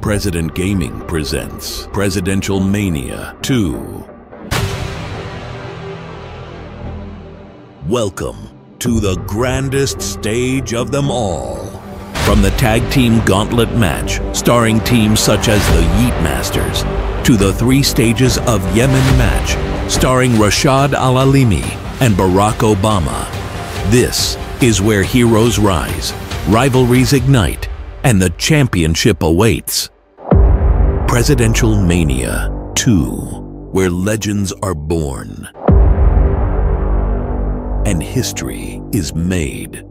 President Gaming presents Presidential Mania 2. Welcome to the grandest stage of them all. From the tag team gauntlet match, starring teams such as the Yeet Masters, to the three stages of Yemen match, starring Rashad Al Alimi and Barack Obama. This is where heroes rise, rivalries ignite, and the championship awaits. Presidential Mania 2, where legends are born and history is made.